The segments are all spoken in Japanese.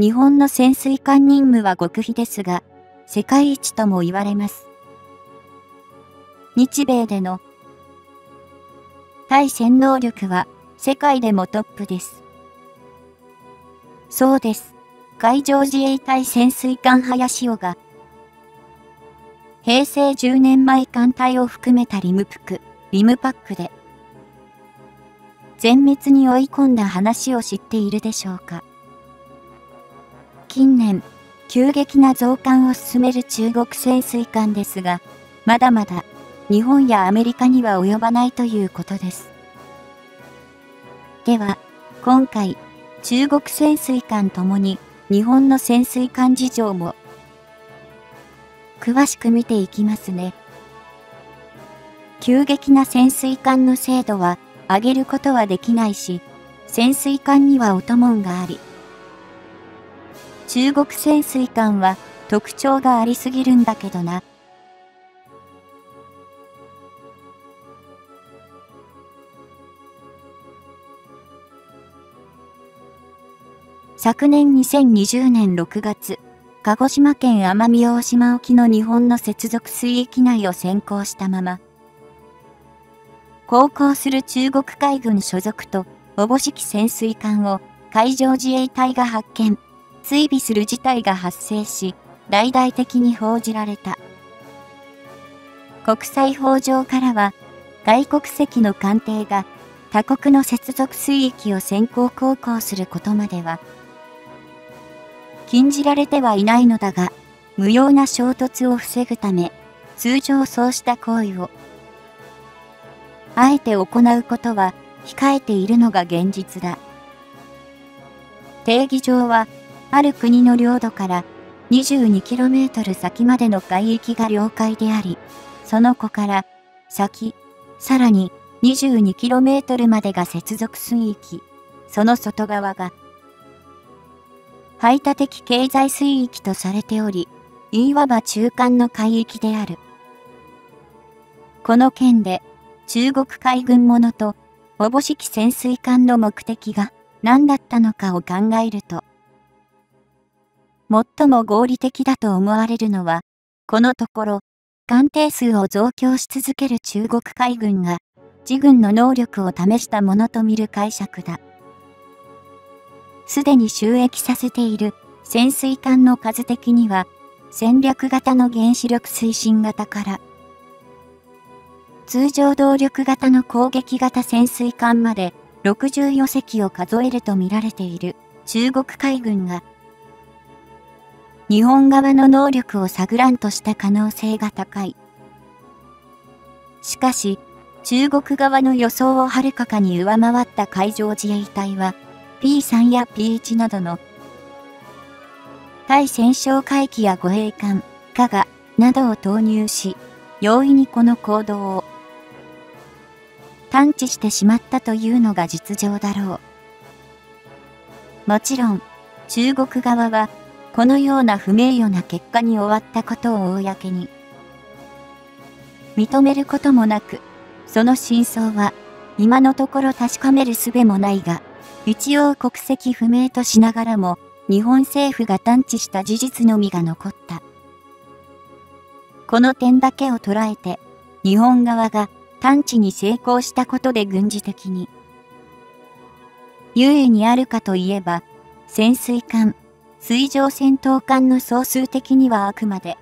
日本の潜水艦任務は極秘ですが、世界一とも言われます。日米での対戦能力は世界でもトップです。そうです。海上自衛隊潜水艦林尾が、平成10年前艦隊を含めたリムプク、リムパックで、全滅に追い込んだ話を知っているでしょうか。近年、急激な増刊を進める中国潜水艦ですが、まだまだ日本やアメリカには及ばないということです。では、今回、中国潜水艦ともに日本の潜水艦事情も詳しく見ていきますね。急激な潜水艦の精度は上げることはできないし、潜水艦には音門があり、中国潜水艦は特徴がありすぎるんだけどな。昨年2020年6月、鹿児島県奄美大島沖の日本の接続水域内を先行したまま、航行する中国海軍所属とおぼしき潜水艦を海上自衛隊が発見、追尾する事態が発生し、大々的に報じられた。国際法上からは、外国籍の艦艇が他国の接続水域を先行航行することまでは、禁じられてはいないのだが、無用な衝突を防ぐため、通常そうした行為を、あえて行うことは控えているのが現実だ。定義上は、ある国の領土から 22km 先までの海域が領海であり、その子から先、さらに 22km までが接続水域、その外側が排他的経済水域とされており、いわば中間の海域である。この件で、中国海軍ものと、おぼしき潜水艦の目的が何だったのかを考えると、最も合理的だと思われるのは、このところ、艦艇数を増強し続ける中国海軍が、自軍の能力を試したものと見る解釈だ。すでに収益させている潜水艦の数的には戦略型の原子力推進型から通常動力型の攻撃型潜水艦まで64隻を数えると見られている中国海軍が日本側の能力を探らんとした可能性が高い。しかし、中国側の予想をはるかかに上回った海上自衛隊は、P3 や P1 などの対戦勝回帰や護衛艦、加賀などを投入し、容易にこの行動を探知してしまったというのが実情だろう。もちろん、中国側は、このような不名誉な結果に終わったことを公に、認めることもなく、その真相は、今のところ確かめる術もないが、一応国籍不明としながらも、日本政府が探知した事実のみが残った。この点だけを捉えて、日本側が探知に成功したことで軍事的に、優位にあるかといえば、潜水艦、水上戦闘艦の総数的にはあくまで、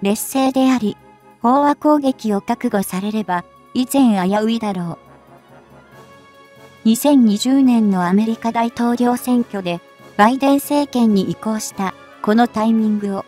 劣勢であり、飽和攻撃を覚悟されれば、以前危ういだろう。2020年のアメリカ大統領選挙でバイデン政権に移行したこのタイミングを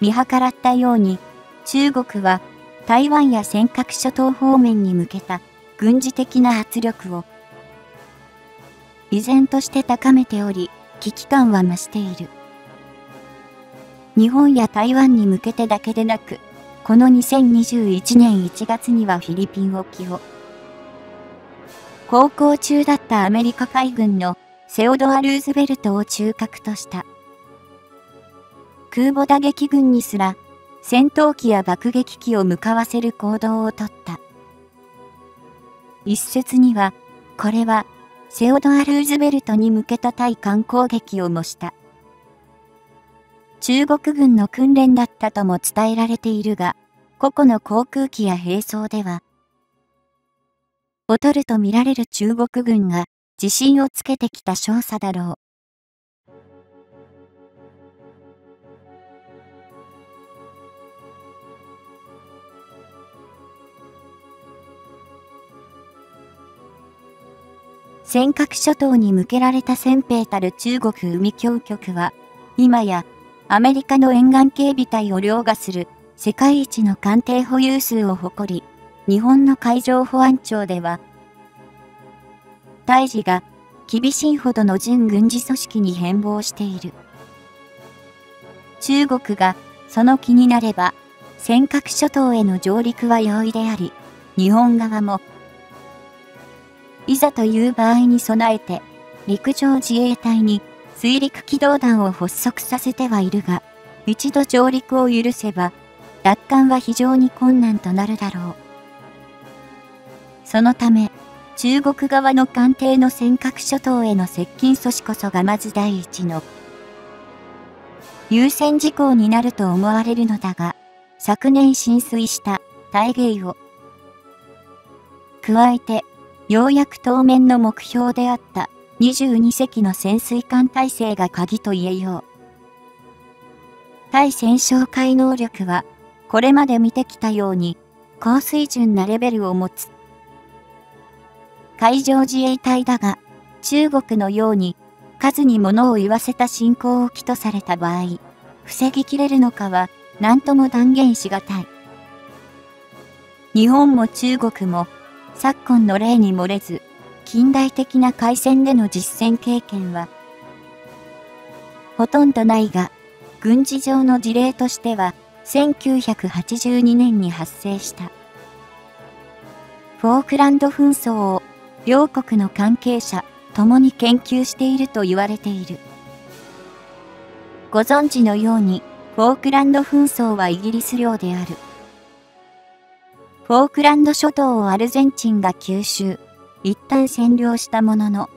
見計らったように中国は台湾や尖閣諸島方面に向けた軍事的な圧力を依然として高めており危機感は増している。日本や台湾に向けてだけでなくこの2021年1月にはフィリピン沖を航行中だったアメリカ海軍のセオドア・ルーズベルトを中核とした。空母打撃軍にすら戦闘機や爆撃機を向かわせる行動をとった。一説には、これはセオドア・ルーズベルトに向けた対艦攻撃を模した。中国軍の訓練だったとも伝えられているが、個々の航空機や兵装では、劣ると見られる中国軍が自信をつけてきた少佐だろう。尖閣諸島に向けられた先兵たる中国海峡局は、今やアメリカの沿岸警備隊を凌駕する世界一の艦艇保有数を誇り、日本の海上保安庁では、大事が厳しいほどの準軍事組織に変貌している。中国がその気になれば、尖閣諸島への上陸は容易であり、日本側もいざという場合に備えて、陸上自衛隊に水陸機動団を発足させてはいるが、一度上陸を許せば、奪還は非常に困難となるだろう。そのため、中国側の艦艇の尖閣諸島への接近阻止こそがまず第一の優先事項になると思われるのだが、昨年浸水した大芸を加えてようやく当面の目標であった22隻の潜水艦体制が鍵と言えよう。対戦勝海能力は、これまで見てきたように、高水準なレベルを持つ。海上自衛隊だが、中国のように、数に物を言わせた侵攻を起とされた場合、防ぎきれるのかは、何とも断言しがたい。日本も中国も、昨今の例に漏れず、近代的な海戦での実戦経験は、ほとんどないが、軍事上の事例としては、1982年に発生した。フォークランド紛争を両国の関係者共に研究していると言われている。ご存知のように、フォークランド紛争はイギリス領である。フォークランド諸島をアルゼンチンが吸収、一旦占領したものの、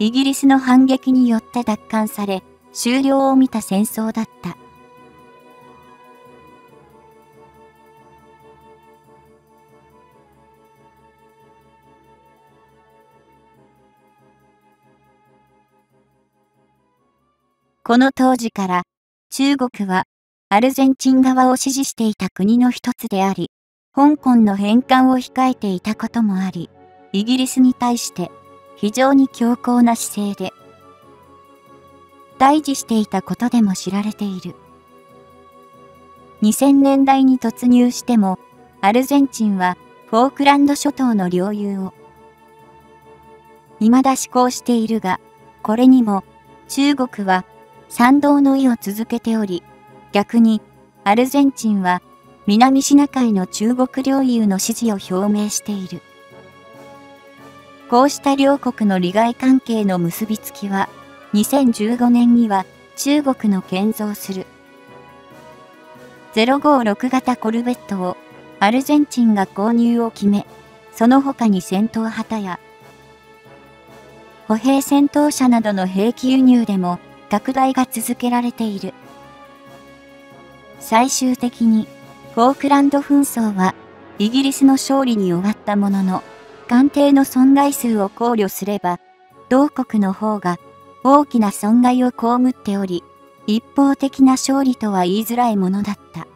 イギリスの反撃によって奪還され、終了を見た戦争だった。この当時から中国はアルゼンチン側を支持していた国の一つであり、香港の返還を控えていたこともあり、イギリスに対して非常に強硬な姿勢で、対峙していたことでも知られている。2000年代に突入しても、アルゼンチンはフォークランド諸島の領有を、未だ施行しているが、これにも中国は賛同の意を続けており、逆に、アルゼンチンは南シナ海の中国領有の支持を表明している。こうした両国の利害関係の結びつきは、2015年には中国の建造する056型コルベットをアルゼンチンが購入を決め、その他に戦闘旗や歩兵戦闘車などの兵器輸入でも拡大が続けられている。最終的に、フォークランド紛争は、イギリスの勝利に終わったものの、艦艇の損害数を考慮すれば、同国の方が大きな損害を被っており、一方的な勝利とは言いづらいものだった。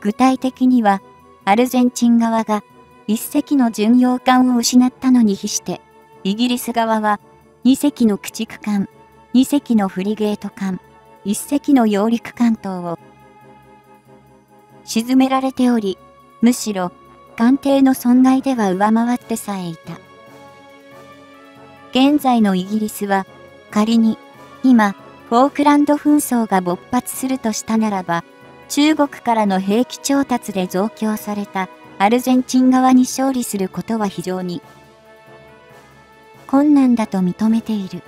具体的には、アルゼンチン側が一隻の巡洋艦を失ったのに比して、イギリス側は2隻の駆逐艦、2隻のフリゲート艦、一隻の揚陸艦島を沈められており、むしろ艦艇の損害では上回ってさえいた。現在のイギリスは仮に今フォークランド紛争が勃発するとしたならば中国からの兵器調達で増強されたアルゼンチン側に勝利することは非常に困難だと認めている。